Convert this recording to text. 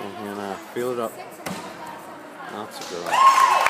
And here now, fill it up. That's a good one.